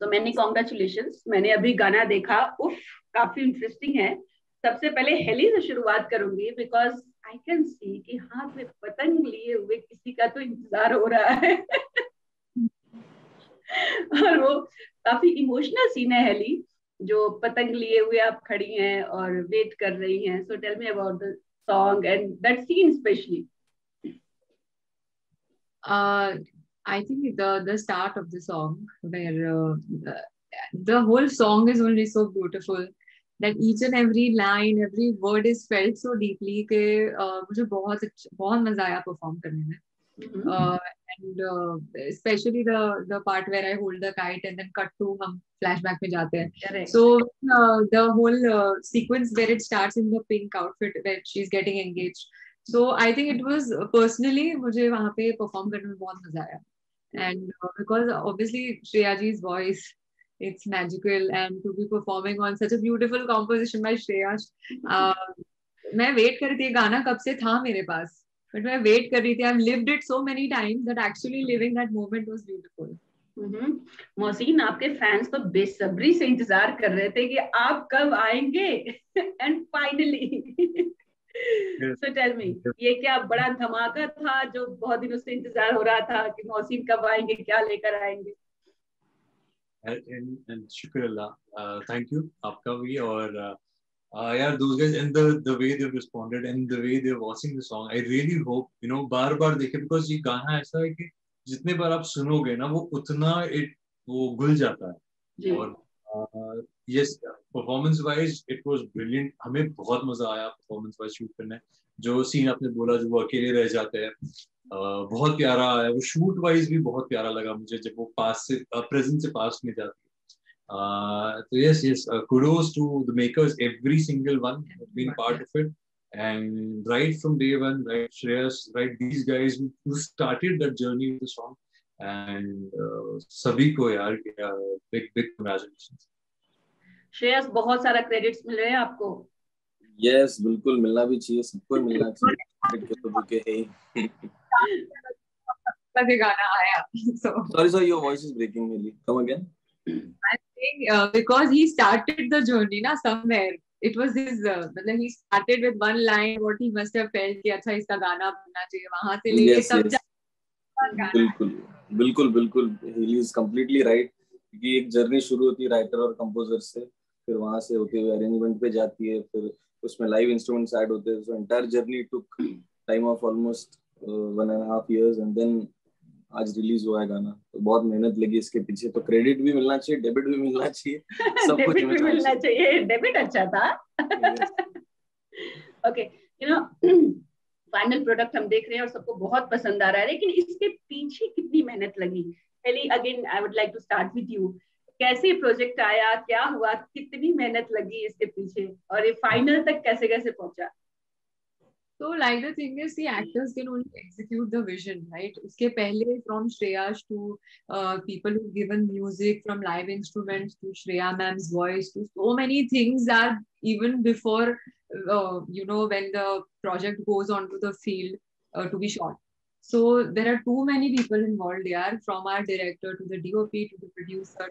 तो मैंने कॉन्ग्रेचुलेशन मैंने अभी गाना देखा। उफ, काफ़ी इंटरेस्टिंग है। सबसे पहले हेली से शुरुआत करूँगी बिकॉज़ आई कैन सी कि हाथ में पतंग लिए हुए किसी का तो इंतज़ार हो रहा है। और वो काफ़ी इमोशनल सीन है हेली, जो पतंग लिए हुए आप खड़ी हैं और वेट कर रही हैं। So tell me about the song and that scene specially I think the the start of the song where uh, the whole song is only so beautiful that each and every line, every word is felt so deeply कि uh, मुझे बहुत बहुत मजा आया perform करने में. Mm-hmm. Uh, and uh, especially the the part where I hold the kite and then cut to हम flashback में जाते हैं. Correct. So uh, the whole uh, sequence where it starts in the pink outfit where she's getting engaged. So I think it was personally मुझे वहाँ पे perform करने में बहुत मजा आया. and uh, because obviously Shreyaji's voice it's magical and to be performing on such a beautiful composition by Shreya uh, मैं wait कर रही थी गाना कब से था मेरे पास? बट मैं वेट कर रही थी I lived it so many times that actually living that moment was beautiful Mohsin आपके फैंस तो बेसब्री से इंतज़ार कर रहे थे कि आप कब आएँगे? And finally so tell me ये क्या बड़ा धमाका था जो बहुत दिनों से इंतज़ार हो रहा था कि मौसीन कब आएँगे क्या लेकर आएँगे? शुक्र अल्लाह थैंक यू आपका भी और uh, यार those guys and the the way they've responded and the way they're watching the song I really hope you know बार बार देखे because ये गाना ऐसा है कि जितने बार आप सुनोगे ना वो उतना it वो घुल जाता है। और yes performance wise it was brilliant हमें बहुत मज़ा आया परफॉर्मेंस वाइज शूट करने जो सीन आपने बोला जो वो अकेले रह जाते हैं uh, बहुत प्यारा है वो शूट वाइज भी बहुत प्यारा लगा मुझे जब वो पास से प्रेजेंट से पास में जाती है तो yes yes the makers every single one have been part of it and right from day one right Shreyas right these guys who started that journey with the song and uh, सभी को यार big big congratulations Shreyas बहुत सारा credit मिल रहे हैं आपको? Yes yes, बिल्कुल मिलना भी चाहिए सबको मिलना चाहिए। तो बुके है तभी गाना आया sorry sorry your voice is again I think because he started the journey ना समवेयर इट वाज हिज मतलब he started with one line what he must have felt कि अच्छा इसका गाना बनना चाहिए वहाँ से लेके सब बिल्कुल बिल्कुल बिल्कुल। ही इज़ कंप्लीटली राइट कि एक जर्नी शुरू होती राइटर और कंपोजर से। फिर वहाँ से होते हुए अरेंजमेंट पे जाती है फिर उसमें लाइव इंस्ट्रूमेंट्स ऐड होते हैं so entire journey took time of almost one and half years and then आज रिलीज़ हुआ है गाना। तो बहुत मेहनत लगी इसके पीछे तो क्रेडिट भी मिलना चाहिए डेबिट भी मिलना चाहिए सब कुछ भी मिलना चाहिए। डेबिट अच्छा था। Okay you know final product हम देख रहे हैं और सबको बहुत पसंद आ रहा है लेकिन इसके पीछे कितनी मेहनत लगी? पहले again I would like to start with you कैसे प्रोजेक्ट आया, क्या हुआ, कितनी मेहनत लगी इसके पीछे और ये फाइनल तक कैसे कैसे पहुँचा? तो like the thing is actors can only execute the vision right उसके पहले from Shreyas to people who given music from live instruments to Shreya ma'am's voice to so many things are even before you know when the project goes on to the field to be short so there are too many people involve are from our director to the D to the producer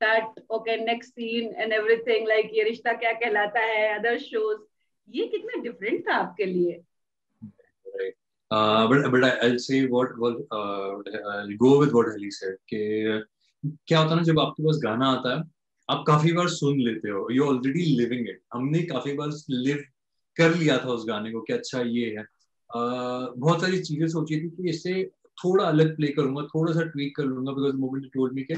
that, okay, next scene and everything, like ये रिश्ता क्या कहलाता है, other shows, ये कितना different था आपके लिए? Uh, but but I'll say what what uh, I'll go with what Ali said कि क्या होता है ना जब आपके पास गाना आता है आप काफ़ी बार सुन लेते हो यू ऑलरेडी लिविंग इट हमने काफ़ी बार लिव कर लिया था उस गाने को कि अच्छा ये है। Uh, बहुत सारी चीज़ें सोची थी कि इससे थोड़ा अलग प्ले करूँगा थोड़ा सा ट्वीट कर लूँगा बिकॉज़ मोमेंट टोल्ड मी के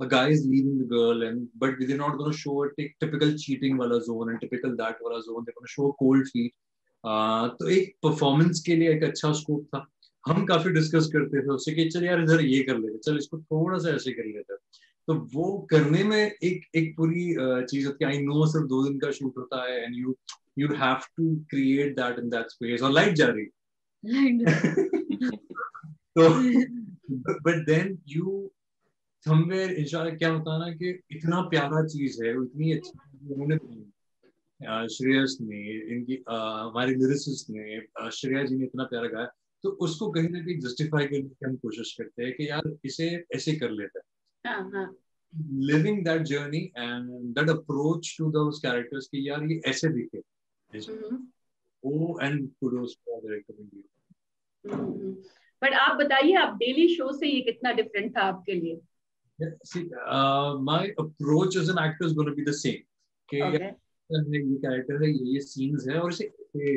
a guy is leaving the girl and but they're not going to show a typical cheating wala zone and typical that wala zone. They're going to show cold feet. Uh, तो एक performance के लिए एक अच्छा scope था। हम काफ़ी discuss करते थे उससे कि चल यार इधर ये कर लेते चल इसको थोड़ा सा ऐसे कर लेते। तो वो करने में एक एक पूरी चीज़ होती है। आई नो सिर्फ़ दो दिन का शूट होता है and you you have to create that in that space और लाइट जा रही। तो बट देन यू समवेयर इंशाल्लाह क्या होता है ना कि इतना प्यारा चीज़ है इतनी अच्छी उन्होंने श्रेयस ने इनकी हमारे लिरिसिस्ट ने श्रेया जी ने इतना प्यारा गाया। तो उसको कहीं ना कहीं जस्टिफाई करने की हम कोशिश करते हैं कि यार इसे ऐसे कर लेते हैं। Living that journey and that approach to those characters कि यार ये ऐसे दिखे। ओ and kudos for the recommend but आप बताइए आप डेली शो से ये कितना डिफरेंट था आपके लिए? See, uh, my approach as an actor is going to be the same. कि okay. ये कैरेक्टर है ये ये सीन्स है और इसे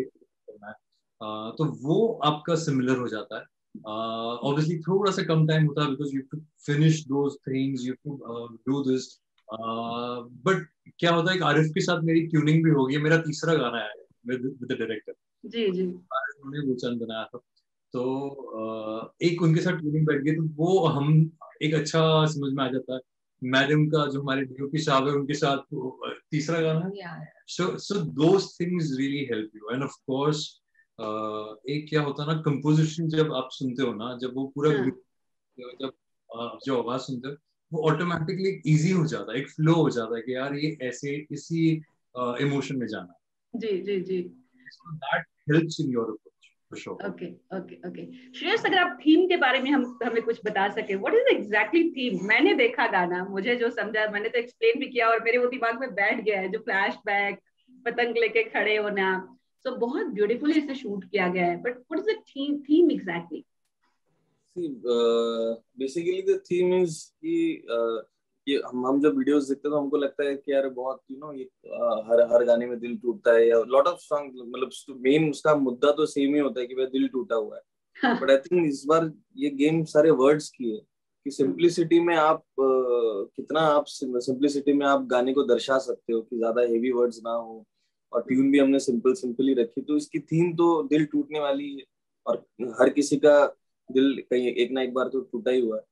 करना है तो वो आपका सिमिलर हो जाता है ऑब्वियसली uh, थोड़ा सा कम टाइम होता है because you to finish those things you to do this but क्या होता है आरिफ के साथ मेरी ट्यूनिंग भी होगी मेरा तीसरा गाना है विद द डायरेक्टर जी जी उन्होंने चंद बनाया था तो uh, एक उनके साथ ट्यूनिंग बैठ गई तो वो हम एक अच्छा समझ में आ जाता है। मैडम का जो हमारे डीओपी साहब है उनके साथ तीसरा गाना so so those things really help you and of course एक क्या होता है ना कंपोजिशन जब आप सुनते हो ना जब वो पूरा हाँ. जब uh, जो आवाज़ सुनते हो वो ऑटोमेटिकली इजी हो जाता है एक फ्लो हो जाता है कि यार ये ऐसे इसी इमोशन uh, में जाना जी जी जी। That helps in your okay okay okay Shreyas अगर आप थीम के बारे में हम हमें कुछ बता सके व्हाट इज़ एग्जैक्टली थीम मैंने देखा गाना मुझे जो समझा मैंने तो एक्सप्लेन भी किया और मेरे वो दिमाग में बैठ गया है जो फ्लैशबैक पतंग लेके खड़े होना। सो so, बहुत ब्यूटीफुली इसे शूट किया गया है but what is the theme theme exactly basically the theme is कि ये हम हम जब वीडियोस देखते हैं तो हमको लगता है कि यार बहुत यू नो ये हर हर गाने में दिल टूटता है या लॉट ऑफ़ सॉन्ग मतलब मेन उसका मुद्दा तो सेम ही होता है कि भाई दिल टूटा हुआ है। बट आई थिंक इस बार ये गेम सारे वर्ड्स की है कि सिंप्लिसिटी में आप कितना आप सिंप्लिसिटी में आप गाने को दर्शा सकते हो कि ज़्यादा हेवी वर्ड्स ना हो और ट्यून भी हमने सिंपल सिंपल ही रखी। तो इसकी थीम तो दिल टूटने वाली है और हर किसी का दिल कहीं एक ना एक बार तो टूटा ही हुआ है।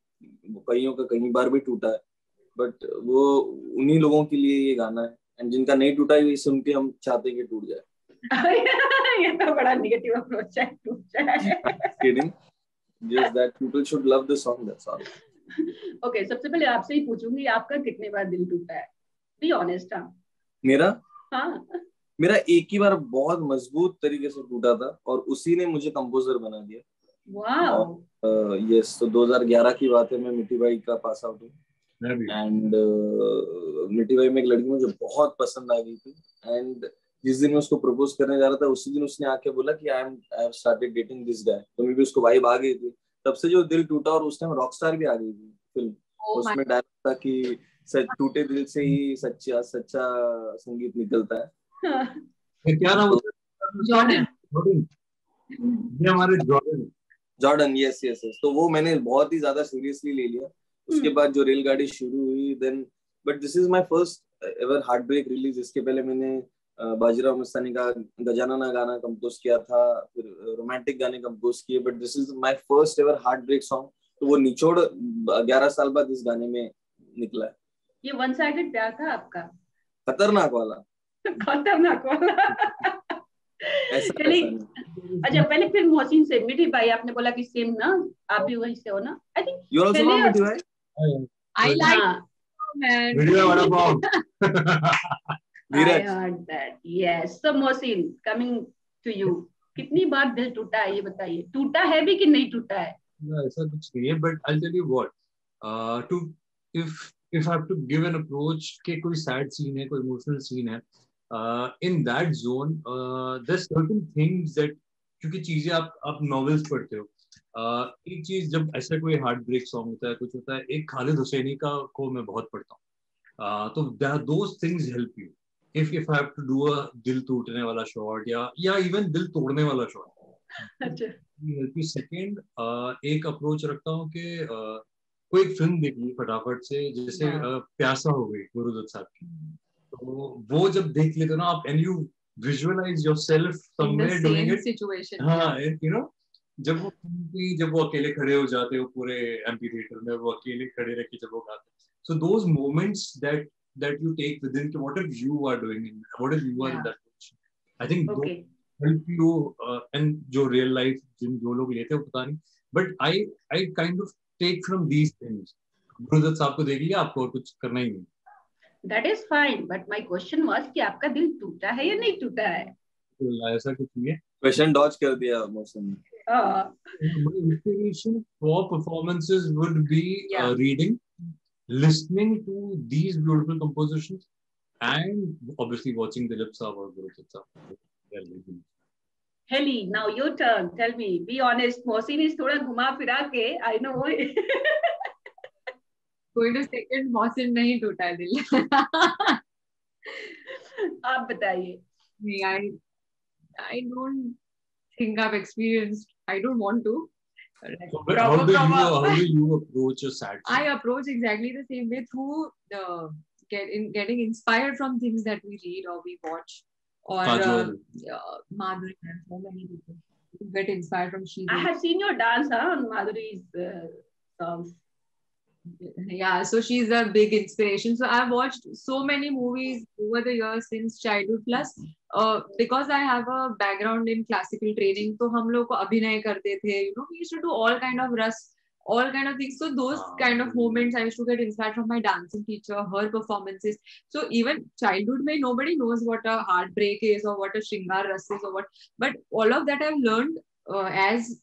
कईयों का कई बार भी टूटा है। बट वो उन्हीं लोगों के लिए ये गाना है। एंड जिनका नहीं टूटा ये सुन के हम चाहते हैं कि टूट जाए। ये तो बड़ा नेगेटिव अप्रोच है टूट जाए। Kidding just that people should love the song that's all okay सबसे पहले आपसे ही पूछूँगी आपका कितने बार दिल टूटा है? बी ऑनेस्ट हाँ। मेरा? हाँ। मेरा एक ही बार बहुत मज़बूत तरीके से टूटा था और उसी ने मुझे कंपोजर बना दिया। वाओ यस तो 2011 की बात है मैं मिट्टी भाई का पास आउट हूँ। एंड मिट्टी भाई में एक लड़की मुझे बहुत पसंद आ गई थी। एंड जिस दिन मैं उसको प्रपोज करने जा रहा था उसी दिन उसने आके बोला कि I am I have started dating this guy तो मे भी उसको वाइब आ गई थी। तब से जो दिल टूटा और उस टाइम रॉकस्टार भी आ गई थी फ़िल्म oh उसमें डायलॉग था कि सच टूटे दिल से ही सच्चा सच्चा संगीत निकलता है। फिर क्या नाम जॉर्डन ये हमारे Jordan Jordan yes yes yes तो वो मैंने बहुत ही ज़्यादा सीरियसली ले लिया। उसके बाद जो रेलगाड़ी शुरू हुई then but this is my first ever heart break release इसके पहले मैंने बाजीराव मस्तानी का गजाना गाना कंपोज किया था फिर रोमांटिक गाने कंपोज किए but this is my first ever heart break song तो वो निचोड़ ग्यारह साल बाद इस गाने में निकला है। ये वन साइडेड प्यार था आपका? खतरनाक वाला। खतरनाक वाला। अच्छा पहले फिर मोहसिन से मिठी भाई आपने बोला कि सेम ना आप भी वहीं से हो ना? I think you are also मिठी भाई? I like man. Video vada pav. I heard that. Yes. So Mohsin, coming to you. कितनी बार दिल टूटा है ये बताइए टूटा है भी कि नहीं टूटा है ऐसा कुछ नहीं है but I tell you what to if if I have to give an approach के कोई सैड सीन है कोई इमोशनल सीन है in that zone there certain things that क्योंकि चीज़ें आप आप नॉवेल्स पढ़ते हो एक चीज़ जब ऐसा कोई हार्ट ब्रेक सॉन्ग होता है कुछ होता है एक खालिद हुसैनी का को मैं बहुत पढ़ता हूँ। तो those things help you if if I have to do a दिल टूटने वाला शॉट या या इवन दिल तोड़ने वाला शॉट हेल्प यू सेकंड एक अप्रोच रखता हूँ कि कोई एक फ़िल्म देख ली फटाफट से जैसे हाँ। प्यासा हो गई गुरुदत्त साहब की। तो वो जब देख लेते ना आप and you visualize yourself somewhere doing it situation हाँ यू नो जब वो जब वो अकेले खड़े हो जाते हो पूरे एमपी थिएटर में वो अकेले खड़े रह के जब वो गाते so those moments that that you take with in what if you are doing in what if you are in that I think help you and जो रियल लाइफ जिन जो लोग लेते हो पता नहीं। But I I kind of take from these things Guru Dutt साहब को देख आपको और कुछ करना ही नहीं। That is fine but my question was कि आपका दिल टूटा है या नहीं टूटा है? तो ऐसा कुछ नहीं है। क्वेश्चन डॉज कर दिया मौसम ने। हाँ, my inspiration for performances would be Yeah. uh, reading listening to these beautiful compositions and obviously watching Dilip Saab or Gurudat Saab They're very good. Heli, now your turn. Tell me, be honest. Mohsin is थोड़ा घुमा फिरा के, I know. Going to second Mohsin नहीं टूटा है दिल आप बताइए. Me, I I don't think I've experienced. I don't want to. So, but how do you how do you approach a sad song? I approach exactly the same way through the get in, getting inspired from things that we read or we watch or uh, Kajol. uh, Madhuri and so many people get inspired from she. I have seen your dance huh, on Madhuri's uh, songs. Yeah so she's a big inspiration. So i've watched so many movies over the years since childhood. Plus uh, because i have a background in classical training so hum log ko abhinay karte the you know we used to do all kind of rust all kind of things. So those kind of moments i used to get inspired from my dancing teacher her performances. So even childhood may nobody knows what a heartbreak is or what a shringar ras is or what but all of that i've learned uh, as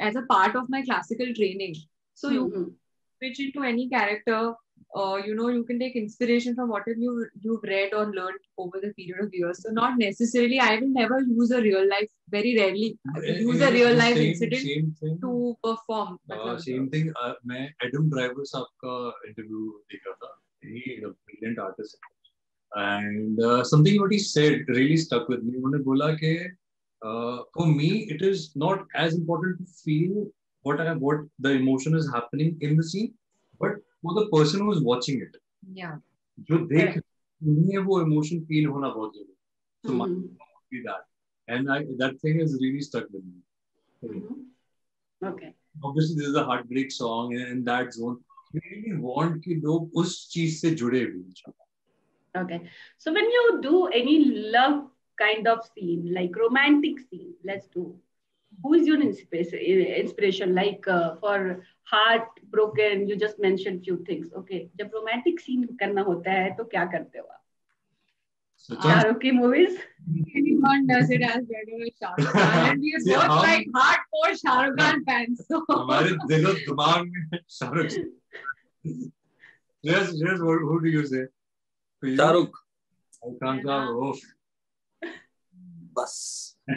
as a part of my classical training. So you Mhm switch into any character uh, you know you can take inspiration from whatever you you've read or learned over the period of years so not necessarily i will never use a real life very rarely I will use a real life same, incident Same thing. to perform Uh, मतलब, same thing. Uh, मैं Adam driver साहब का interview देख रहा था. He is a brilliant artist. And uh, something what he said really stuck with me. उन्होंने बोला कि uh, for me it is not as important to feel what I what the emotion is happening in the scene, but for the person who is watching it. yeah जो देख उन्हें वो emotion feel होना बहुत जरूरी है. So my Mhm. be that. And I, that thing has really stuck with me. Mhm. Okay. Obviously, this is a heartbreak song, and in that zone, we really want कि लोग उस चीज से जुड़े भी Okay. So when you do any love kind of scene, like romantic scene, let's do. Who is your inspiration? Inspiration, like uh, for heartbroken, you just mentioned few things. Okay. जब romantic scene करना होता है तो क्या करते हो आप? Movies? anyone does it as better as Shah Rukh Khan and we are both हम- like hardcore Shah Rukh Khan fans so हमारे दिलो दिमाग में Shahrukh Yes, yes. What, who do you say? Shahrukh Khan साहब, बस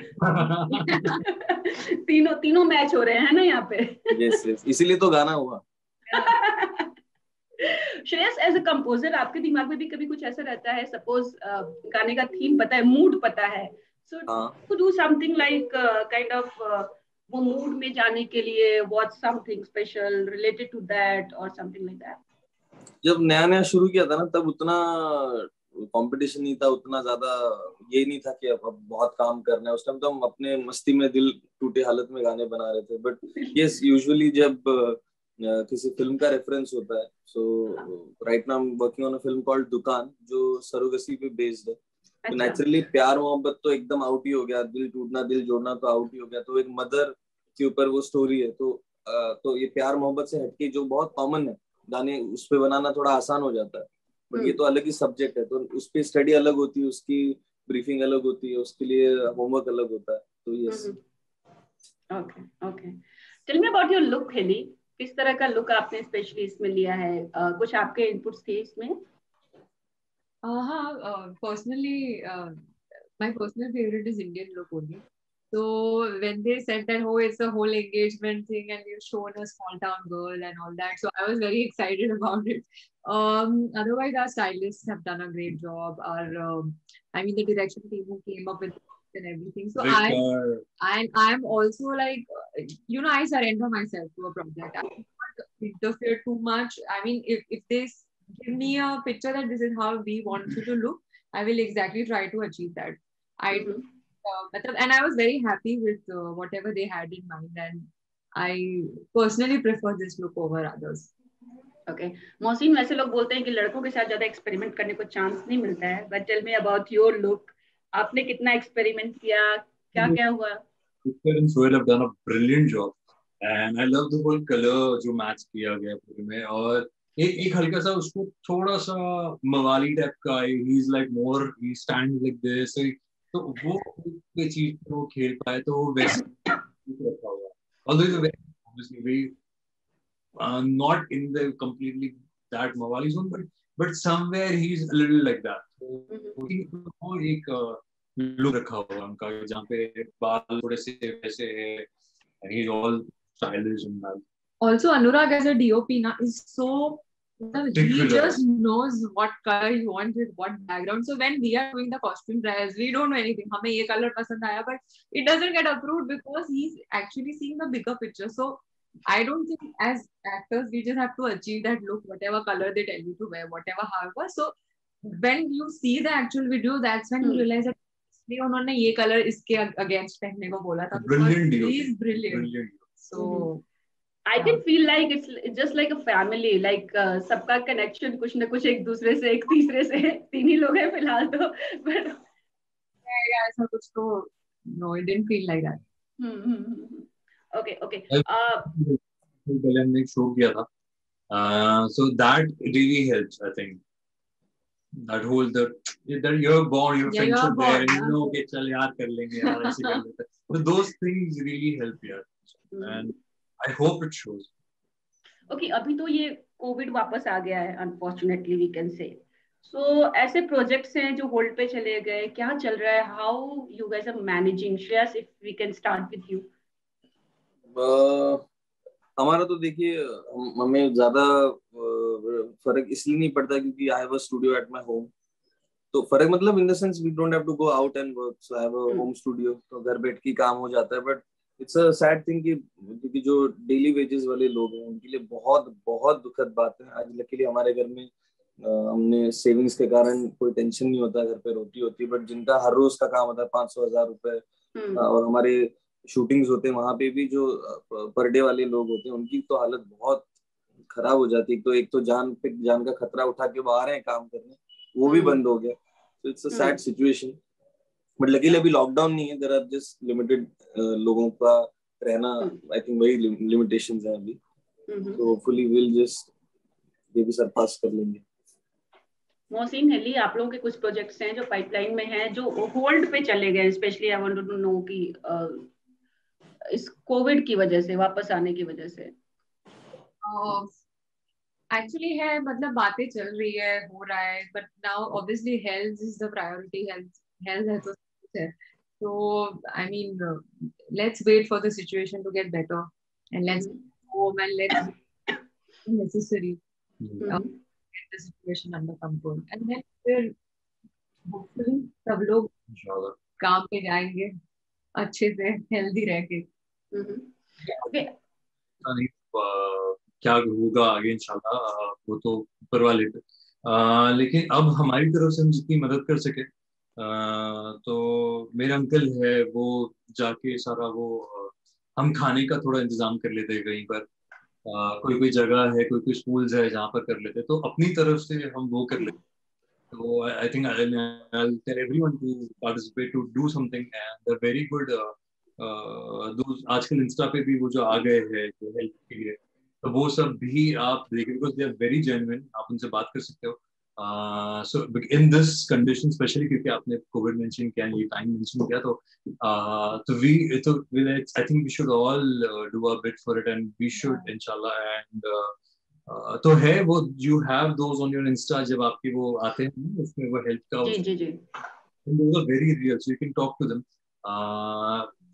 तीनों तीनों मैच हो रहे हैं ना यहाँ पे? यस यस इसीलिए तो गाना हुआ। श्रेयस एज अ कंपोजर आपके दिमाग में भी कभी कुछ ऐसा रहता है? सपोज़ uh, गाने का थीम पता है मूड पता है। So to do something like kind of वो मूड में जाने के लिए watch something special related to that और समथिंग लाइक दैट जब नया नया शुरू किया था ना तब उतना कंपटीशन नहीं था उतना ज़्यादा ये नहीं था कि अब अब बहुत काम करना है। उस टाइम तो हम अपने मस्ती में दिल टूटे हालत में गाने बना रहे थे। बट यस यूजुअली जब किसी फ़िल्म का रेफरेंस होता है so right now working on a film called Dukaan जो सरोगसी पे बेस्ड है। तो नेचुरली प्यार मोहब्बत तो एकदम आउट ही हो गया। दिल टूटना दिल जोड़ना तो आउट ही हो गया। तो एक मदर के ऊपर वो स्टोरी है। तो तो ये प्यार मोहब्बत से हटके जो बहुत कॉमन है गाने उस पे बनाना थोड़ा आसान हो जाता है। ये तो अलग ही सब्जेक्ट है तो उस पे स्टडी अलग होती है उसकी ब्रीफिंग अलग होती है उसके लिए होमवर्क अलग होता है तो yes okay okay tell me about your look heli किस तरह का लुक आपने स्पेशली इसमें लिया है? uh, कुछ आपके इनपुट्स थे इसमें? personally, uh, my personal favorite is Indian look only. So when they said that, oh, it's a whole engagement thing and you've shown a small town girl and all that, so I was very excited about it. Um, otherwise, our stylists have done a great job. Our, um, I mean, the direction team who came up with and everything. So I, and I'm also like, you know, I surrender myself to a project. I don't interfere too much. I mean, if, if they give me a picture that this is how we want you to look, I will exactly try to achieve that. I Mhm. uh, and I was very happy with uh, whatever they had in mind, and I personally prefer this look over others. Okay Mohsin वैसे लोग बोलते हैं कि लड़कों के साथ ज़्यादा experiment करने को चांस नहीं मिलता है but tell me about your look आपने कितना एक्सपेरिमेंट किया क्या क्या हुआ and Sohail have done a brilliant job and I love the whole color जो मैच किया गया पूरे में और एक एक हल्का सा उसको थोड़ा सा मवाली टाइप का he is like more he stand like this तो वो चीज़ पे वो खेल पाए तो वो वैसे not in the completely that मवाली zone but but somewhere he is little like that वो एक uh, लुक रखा हुआ उनका जहाँ पे बाल थोड़े से वैसे है he is all stylish in that Also, Anurag as a DOP now is so he just knows what color you want with what background. So when we are doing the costume trials, we don't know anything. हमें ये color पसंद आया, but it doesn't get approved because he's actually seeing the bigger picture. So I don't think as actors we just have to achieve that look, whatever color they tell you to wear, whatever however. So when you see the actual video, that's when you hmm. realize that इसलिए उन्होंने ये colour इसके against पहनने को बोला था brilliant is brilliant. brilliant so I can feel like it's just like a family like uh, सबका connection कुछ ना कुछ एक दूसरे से एक तीसरे से तीन ही लोग हैं फ़िलहाल तो but yeah, yeah ऐसा कुछ तो no it didn't feel like that hmm, hmm, hmm. okay okay uh पहले हमने शो किया था so that really helps I think that whole the that you're born your yeah, friendship born, there and you know कि चल यार कर लेंगे यार ऐसे कर लेते so those things really help यार and I hope it shows. Okay अभी तो ये कोविड वापस आ गया है अनफॉर्चुनेटली वी कैन से सो ऐसे प्रोजेक्ट्स हैं जो होल्ड पे चले गए क्या चल रहा है? How you guys are managing Shreyas if we can start with you हमारा तो देखिए हमें ज़्यादा फ़र्क इसलिए नहीं पड़ता क्योंकि I have a studio at my home तो फ़र्क मतलब in the sense we don't have to go out and work so I have a home studio तो घर बैठ के काम हो जाता है but it's a sad thing कि क्योंकि जो डेली वेजेस वाले लोग हैं उनके लिए बहुत बहुत दुखद बात है। आज लकीली हमारे घर में हमने सेविंग्स के कारण कोई टेंशन नहीं होता घर पे रोटी होती बट जिनका हर रोज का काम होता है पाँच सौ हज़ार रुपए हम्म। और हमारे शूटिंग्स होते हैं वहाँ पे भी जो पर डे वाले लोग होते हैं उनकी तो हालत बहुत खराब हो जाती है। तो एक तो जान पे जान का खतरा उठा के वो आ रहे हैं काम करने वो भी हम्म। बंद हो गया। तो it's a sad situation but luckily अभी लॉकडाउन नहीं है. देर आर जस्ट लिमिटेड लोगों का रहना आई थिंक वही लिमिटेशंस है अभी. तो होपफुली विल जस्ट ये भी सरपास कर लेंगे. मोहसिन अली आप लोगों के कुछ प्रोजेक्ट्स हैं जो पाइपलाइन में हैं जो होल्ड पे चले गए specially I want to know कि इस कोविड की वजह से वापस आने की वजह से। एक्चुअली uh, है मतलब बातें चल रही है हो रहा है but now obviously health is the priority health health है तो कुछ है तो I mean let's wait for the situation to get better and let's go and let's necessary the situation under control and then फिर hopefully सब लोग काम पे जाएँगे अच्छे से हेल्दी रह के। mm-hmm. क्या होगा आगे इंशाल्लाह वो तो ऊपर वाले पे। लेकिन अब हमारी तरफ़ से हम जितनी मदद कर सके तो मेरे अंकल है वो जाके सारा वो हम खाने का थोड़ा इंतज़ाम कर लेते हैं कहीं पर। आ, कोई कोई जगह है कोई कोई स्कूल्स है जहाँ पर कर लेते तो अपनी तरफ़ से हम वो कर लेते तो I think I tell everyone to participate to do something and very good आजकल इंस्टा पे भी वो जो आ गए हैं जो हेल्प के लिए तो वो सब भी आप देखिए because they are very genuine आप उनसे बात कर सकते हो। So in this condition specially क्योंकि आपने कोविड मेंशन किया ये टाइम मेंशन किया तो uh, तो वी तो I think we should all do a bit for it and we should इंशाल्लाह एंड तो है वो you have those on your insta जब आपके वो आते हैं उसमें वो हेल्प का जी जी जी। Those are very real so you can talk to them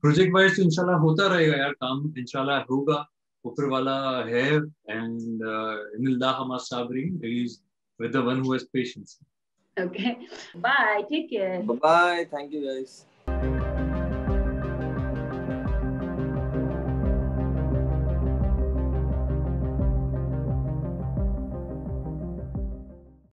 project wise तो इंशाल्लाह होता रहेगा यार काम इंशाल्लाह होगा ऊपर वाला है एंड इन अल्लाह मा साबरीन is with the one who has patience. Okay. Bye. Take care. Bye bye thank you guys